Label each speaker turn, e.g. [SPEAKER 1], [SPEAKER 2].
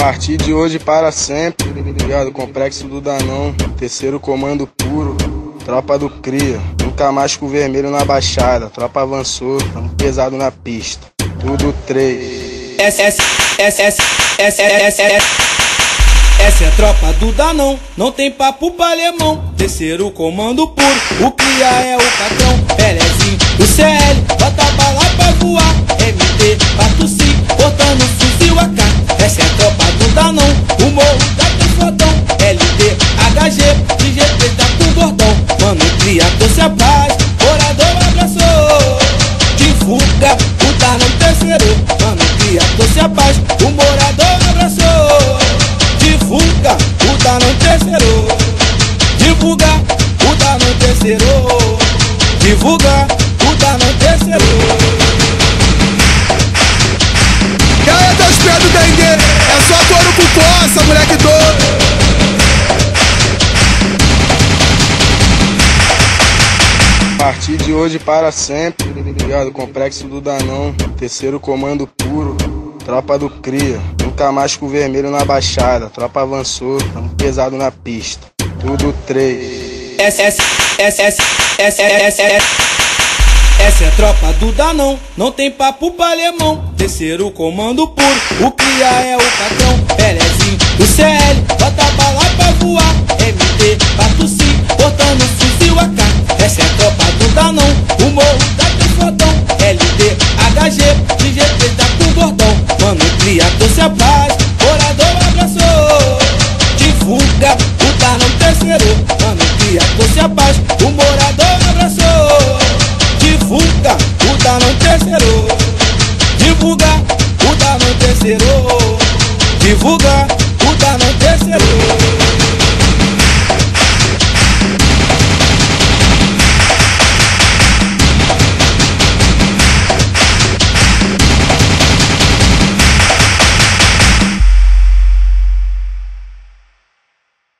[SPEAKER 1] partir de hoje para sempre, ligado? Complexo do Danão, terceiro comando puro, tropa do Cria. Nunca mais com vermelho na baixada, tropa avançou, tamo pesado na pista. Tudo três.
[SPEAKER 2] Essa, essa, essa, essa, essa, essa. Essa é a tropa do Danão, não tem papo pra alemão. Terceiro comando puro, o Cria é o patrão. Pelezinho, o CL, trouxe a paz, orador abraçou. Divulga, o Danão terceiro. Mano, Cria, trouxe a paz, o morador abraçou divulga, o Danão terceiro. Divulga, o Danão terceiro. Divulga, o Danão terceiro.
[SPEAKER 1] Partir de hoje para sempre, ligado? Complexo do Danão, terceiro comando puro, tropa do Cria. Nunca mais com vermelho na baixada, tropa avançou, tamo pesado na pista. Tudo três.
[SPEAKER 2] Essa, essa, essa, essa, essa, essa, essa. É a tropa do Danão, não tem papo pra alemão. Terceiro comando puro, o Cria é o patrão. Pelezinho, o CL, bota bala pra voar. Mano, Cria, trouxe a paz, orador abraçou. Divulga, o Danão terceiro. Mano, Cria, trouxe a paz, o morador abraçou divulga, o Danão terceiro. Divulga, o Danão terceiro. Divulga, o Danão